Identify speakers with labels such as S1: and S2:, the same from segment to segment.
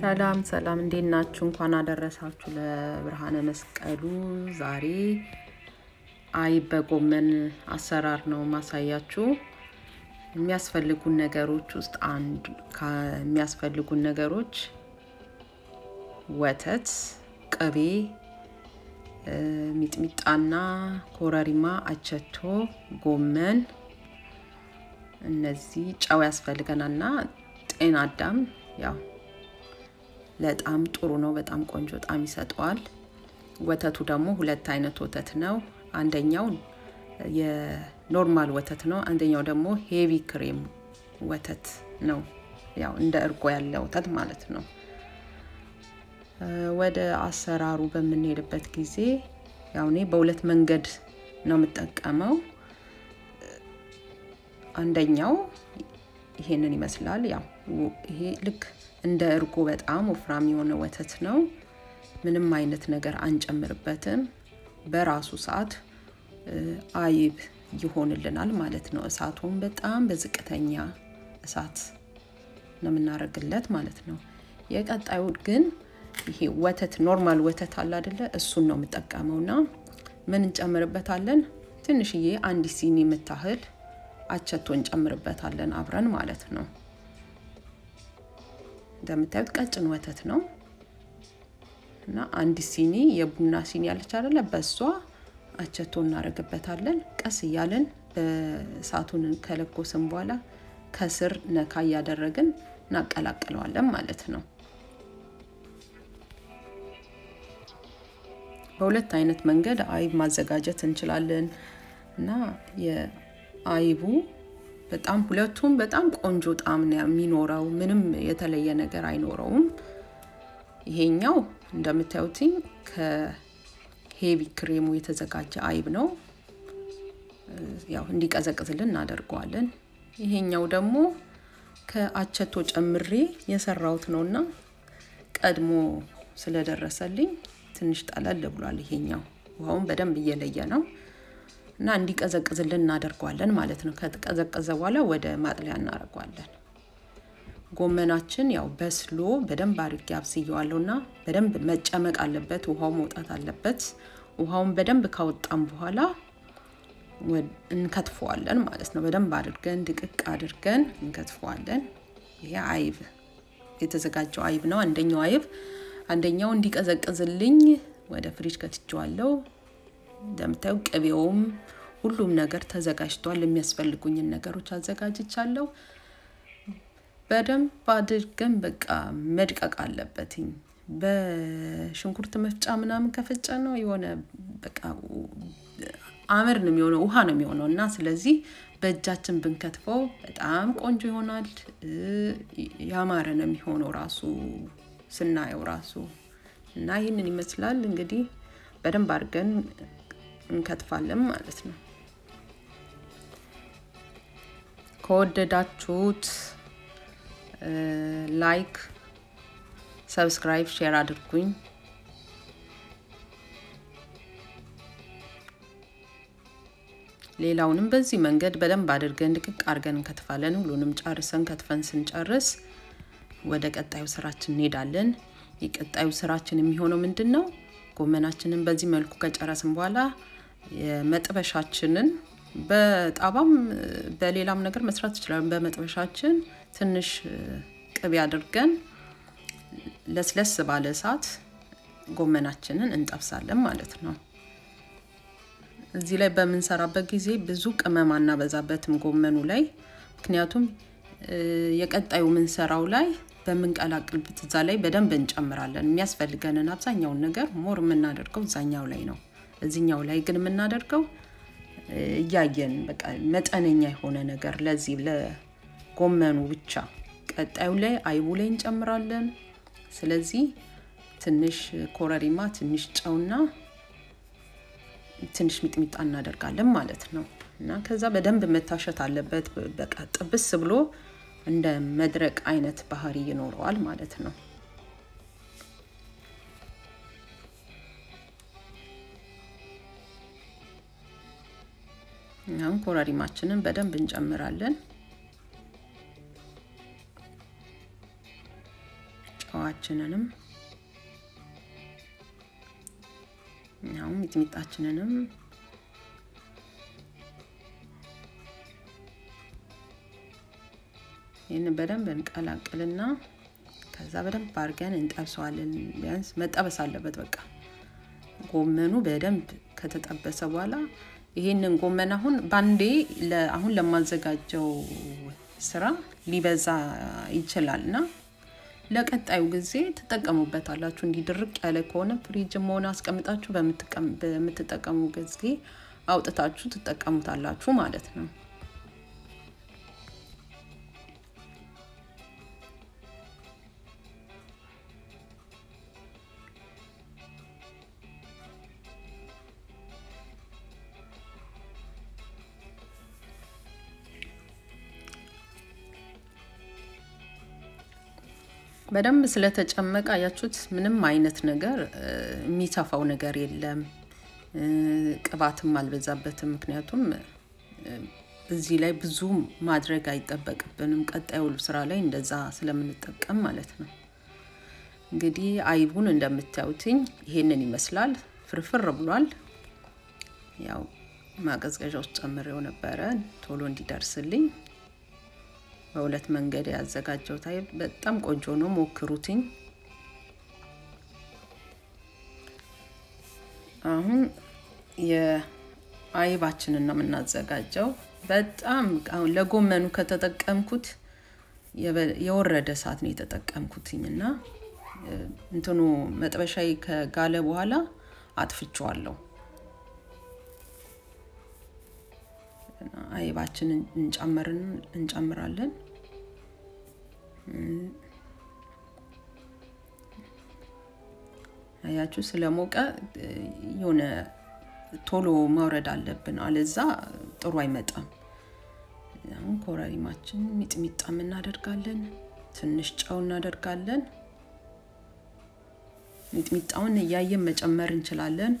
S1: ሰላም ሰላም፣ እንዴት ናችሁ? እንኳን አደረሳችሁ ለብርሃነ መስቀሉ። ዛሬ አይብ በጎመን አሰራር ነው ማሳያችሁ። የሚያስፈልጉን ነገሮች ውስጥ አንዱ ከሚያስፈልጉን ነገሮች ወተት፣ ቅቤ፣ ሚጥሚጣና ኮረሪማ፣ አቸቶ፣ ጎመን እነዚህ ጨው ያስፈልገናልና ጤና አዳም ያው ለጣም ጥሩ ነው። በጣም ቆንጆ ጣም ይሰጠዋል። ወተቱ ደግሞ ሁለት አይነት ወተት ነው። አንደኛው የ normal ወተት ነው። አንደኛው ደግሞ heavy cream ወተት ነው። ያው እንደ እርጎ ያለ ወተት ማለት ነው። ወደ አሰራሩ በምንሄድበት ጊዜ ያው እኔ በሁለት መንገድ ነው የምጠቀመው። አንደኛው ይሄንን ይመስላል። ያው ይሄ ልክ እንደ እርጎ በጣም ወፍራም የሆነ ወተት ነው። ምንም አይነት ነገር አንጨምርበትም። በራሱ ሰዓት አይብ ይሆንልናል ማለት ነው። እሳቱን በጣም በዝቅተኛ እሳት ነው የምናደርግለት ማለት ነው። የቀጣዩ ግን ይሄ ወተት normal ወተት አለ አይደለ? እሱን ነው የምጠቀመውና ምን እንጨምርበታለን? ትንሽዬ አንድ ሲኒ የምታህል አቸቶ እንጨምርበታለን አብረን ማለት ነው። እንደምታዩት ቀጭን ወተት ነው እና አንድ ሲኒ የቡና ሲኒ ያለች አይደለ? በሷ አቸቶ እናደርግበታለን። ቀስ እያለን በእሳቱን ከለኮስን በኋላ ከስር ነካ እያደረግን እናቀላቅለዋለን ማለት ነው። በሁለት አይነት መንገድ አይብ ማዘጋጀት እንችላለን እና የአይቡ በጣም ሁለቱም በጣም ቆንጆ ጣዕም ነው የሚኖረው። ምንም የተለየ ነገር አይኖረውም። ይሄኛው እንደምታዩትኝ ከሄቪ ክሬሙ የተዘጋጀ አይብ ነው። ያው እንዲቀዘቅዝልን እናደርገዋለን። ይሄኛው ደግሞ ከአቸቶ ጨምሬ የሰራሁት ነው እና ቀድሞ ስለደረሰልኝ ትንሽ ጠለል ብሏል። ይሄኛው ውሃውን በደንብ እየለየ ነው እና እንዲቀዘቅዝልን እናደርገዋለን ማለት ነው። ከተቀዘቀዘ በኋላ ወደ ማጥለያ እናደርገዋለን። ጎመናችን ያው በስሎ በደንብ አድርጌ አብስየዋለሁ እና በደንብ መጨመቅ አለበት። ውሃው መውጣት አለበት። ውሃውን በደንብ ካወጣም በኋላ እንከትፈዋለን ማለት ነው። በደንብ አድርገን ድቅቅ አድርገን እንከትፈዋለን። ይሄ አይብ የተዘጋጀው አይብ ነው። አንደኛው አይብ አንደኛው እንዲቀዘቅዝልኝ ወደ ፍሪጅ ከትቼዋለሁ። እንደምታዩ ቅቤውም ሁሉም ነገር ተዘጋጅቷል። የሚያስፈልጉኝን ነገሮች አዘጋጅቻለሁ። በደንብ አድርገን በቃ መድቀቅ አለበትኝ። በሽንኩርት መፍጫ ምናምን ከፈጨ ነው የሆነ በቃ አመር ነው የሚሆነው፣ ውሃ ነው የሚሆነው እና ስለዚህ በእጃችን ብንከትፈው በጣም ቆንጆ ይሆናል። ያማረ ነው የሚሆነው ራሱ ስናየው ራሱ እና ይህንን ይመስላል እንግዲህ በደንብ አድርገን እንከትፋለን ማለት ነው። ከወደዳችሁት like፣ subscribe፣ share አድርጉኝ። ሌላውንም በዚህ መንገድ በደንብ አድርገን ድቅቅ አድርገን እንከትፋለን። ሁሉንም ጨርሰን ከትፈን ስንጨርስ ወደ ቀጣዩ ስራችን እንሄዳለን። የቀጣዩ ስራችን የሚሆነው ምንድን ነው? ጎመናችንን በዚህ መልኩ ከጨረስን በኋላ የመጥበሻችንን በጣባም በሌላም ነገር መስራት ይችላል። በመጥበሻችን ትንሽ ቅቤ አድርገን ለስለስ ባለ እሳት ጎመናችንን እንጠብሳለን ማለት ነው። እዚህ ላይ በምንሰራበት ጊዜ ብዙ ቅመም አናበዛበትም ጎመኑ ላይ ምክንያቱም የቀጣዩ ምንሰራው ላይ በምንቀላቅልበት እዛ ላይ በደንብ እንጨምራለን። የሚያስፈልገንን አብዛኛውን ነገር more የምናደርገው እዛኛው ላይ ነው። እዚኛው ላይ ግን የምናደርገው እያየን በቃ መጠነኛ የሆነ ነገር ለዚህ ለጎመኑ ብቻ። ቀጣዩ ላይ አይቡ ላይ እንጨምራለን። ስለዚህ ትንሽ ኮረሪማ፣ ትንሽ ጨውና ትንሽ ሚጥሚጣ እናደርጋለን ማለት ነው እና ከዛ በደንብ መታሸት አለበት። በቃ ጥብስ ብሎ እንደ መድረቅ አይነት ባህሪ ይኖረዋል ማለት ነው። አሁን ኮረሪማችንን በደንብ እንጨምራለን። ጨዋችንንም አሁን ሚጥሚጣችንንም ይህንን በደንብ እንቀላቅልና ከዛ በደንብ አድርገን እንጠብሰዋለን። ቢያንስ መጠበስ አለበት። በቃ ጎመኑ በደንብ ከተጠበሰ በኋላ ይሄንን ጎመን አሁን ባንዴ አሁን ለማዘጋጀው ስራ ሊበዛ ይችላል እና ለቀጣዩ ጊዜ ትጠቀሙበታላችሁ። እንዲህ ድርቅ ያለ ከሆነ ፍሪጅም ሆነ አስቀምጣችሁ በምትጠቀሙ ጊዜ አውጥታችሁ ትጠቀሙታላችሁ ማለት ነው። በደንብ ስለተጨመቀ አያችሁት፣ ምንም አይነት ነገር የሚተፋው ነገር የለም። ቅባትም አልበዛበትም። ምክንያቱም እዚህ ላይ ብዙ ማድረግ አይጠበቅብንም። ቀጣዩ ስራ ላይ እንደዛ ስለምንጠቀም ማለት ነው። እንግዲህ አይቡን እንደምታዩትኝ ይሄንን ይመስላል። ፍርፍር ብሏል። ያው ማቀዝቀዣ ውስጥ ጨምሬው ነበረ ቶሎ እንዲደርስልኝ በሁለት መንገድ ያዘጋጀሁት አይብ በጣም ቆንጆ ነው። ሞክሩትኝ። አሁን የአይባችንን ነው የምናዘጋጀው። በጣም አሁን ለጎመኑ ከተጠቀምኩት የወረደ እሳት ነው የተጠቀምኩትኝ እና እንትኑ መጥበሻዬ ከጋለ በኋላ አጥፍቼዋለሁ። አይባችንን እንጨምርን እንጨምራለን። አያችሁ ስለሞቀ የሆነ ቶሎ ማውረድ አለብን፣ አለዛ ጥሩ አይመጣም። አሁን ኮረሪማችን ሚጥሚጣም እናደርጋለን፣ ትንሽ ጨው እናደርጋለን። ሚጥሚጣውን እያየን መጨመር እንችላለን።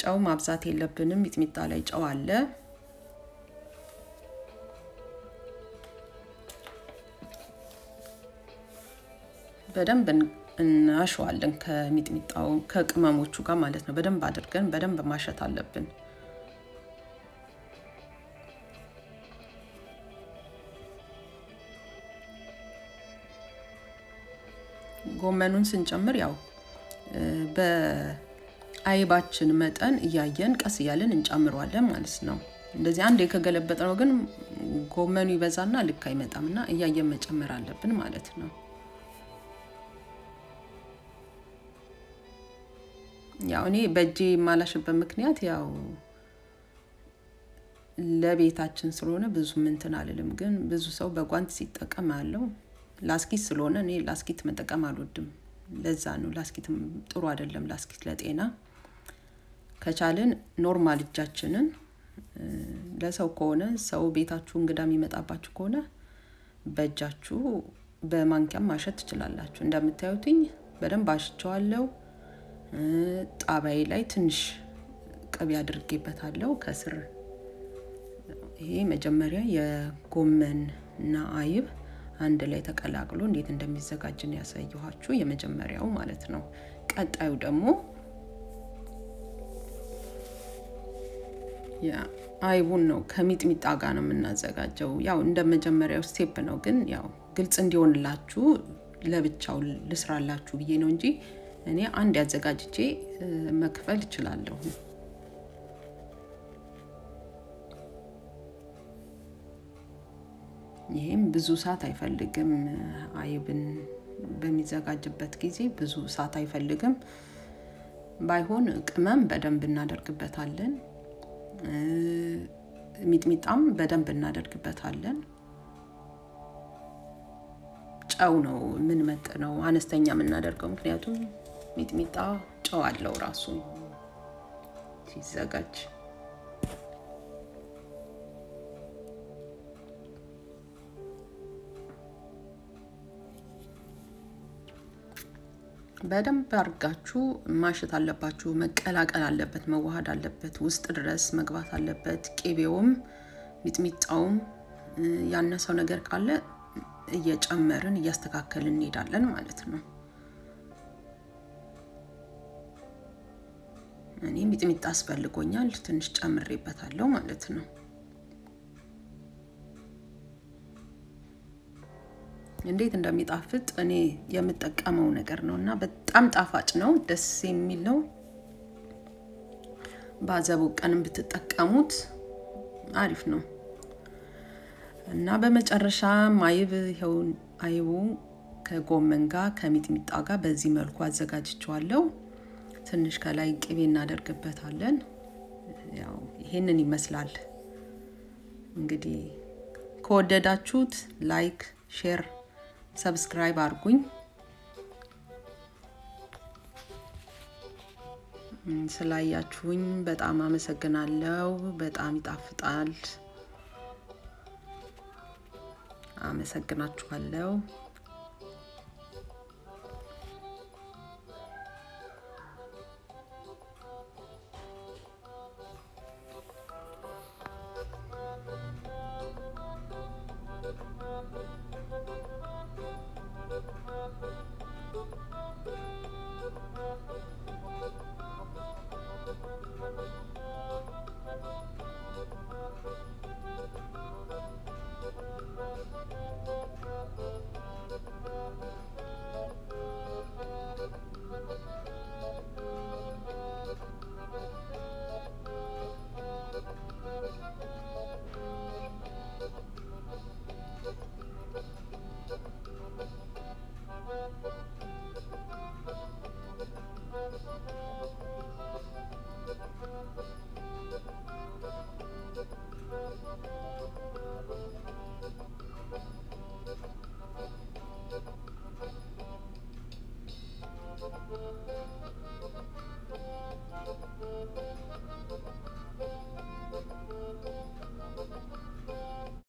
S1: ጨው ማብዛት የለብንም። ሚጥሚጣ ላይ ጨው አለ። በደንብ እናሸዋለን ከሚጥሚጣው ከቅመሞቹ ጋር ማለት ነው። በደንብ አድርገን በደንብ ማሸት አለብን። ጎመኑን ስንጨምር ያው በአይባችን መጠን እያየን ቀስ እያለን እንጨምረዋለን ማለት ነው። እንደዚህ አንድ ከገለበጥ ነው ግን ጎመኑ ይበዛና ልክ አይመጣም እና እያየን መጨመር አለብን ማለት ነው። ያው እኔ በእጄ የማላሽበት ምክንያት ያው ለቤታችን ስለሆነ ብዙ ምንትን አልልም። ግን ብዙ ሰው በጓንት ሲጠቀም አለው። ላስቲክ ስለሆነ እኔ ላስቲክ መጠቀም አልወድም። ለዛ ነው ላስቲክ ጥሩ አይደለም። ላስቲክ ለጤና ከቻልን normal እጃችንን ለሰው ከሆነ ሰው ቤታችሁ እንግዳ የሚመጣባችሁ ከሆነ በእጃችሁ በማንኪያም ማሸት ትችላላችሁ። እንደምታዩኝ በደንብ አሽቸዋለሁ። ጣባይ ላይ ትንሽ ቅቤ አድርጌበታለሁ ከስር። ይሄ መጀመሪያ የጎመን እና አይብ አንድ ላይ ተቀላቅሎ እንዴት እንደሚዘጋጅ ነው ያሳየኋችሁ፣ የመጀመሪያው ማለት ነው። ቀጣዩ ደግሞ አይቡን ነው ከሚጥሚጣ ጋር ነው የምናዘጋጀው። ያው እንደ መጀመሪያው step ነው፣ ግን ያው ግልጽ እንዲሆንላችሁ ለብቻው ልስራላችሁ ብዬ ነው እንጂ እኔ አንድ አዘጋጅቼ መክፈል እችላለሁ። ይህም ብዙ እሳት አይፈልግም። አይብን በሚዘጋጅበት ጊዜ ብዙ እሳት አይፈልግም። ባይሆን ቅመም በደንብ እናደርግበታለን። ሚጥሚጣም በደንብ እናደርግበታለን። ጨው ነው የምንመጥነው፣ አነስተኛ የምናደርገው ምክንያቱም ሚጥሚጣ ጨው አለው ራሱ ሲዘጋጅ። በደንብ አድርጋችሁ ማሸት አለባችሁ። መቀላቀል አለበት፣ መዋሃድ አለበት፣ ውስጥ ድረስ መግባት አለበት። ቄቤውም ሚጥሚጣውም ያነሰው ነገር ካለ እየጨመርን እያስተካከልን እንሄዳለን ማለት ነው። እኔ ሚጥሚጣ አስፈልጎኛል፣ ትንሽ ጨምሬበታለሁ ማለት ነው። እንዴት እንደሚጣፍጥ እኔ የምጠቀመው ነገር ነው እና በጣም ጣፋጭ ነው፣ ደስ የሚል ነው። በአዘቦ ቀንም ብትጠቀሙት አሪፍ ነው እና በመጨረሻም አይብ ይኸው አይቡ ከጎመን ጋር ከሚጥሚጣ ጋር በዚህ መልኩ አዘጋጅቸዋለሁ። ትንሽ ከላይ ቅቤ እናደርግበታለን። ያው ይሄንን ይመስላል እንግዲህ ከወደዳችሁት like፣ share፣ subscribe አድርጉኝ። ስላያችሁኝ በጣም አመሰግናለሁ። በጣም ይጣፍጣል። አመሰግናችኋለሁ።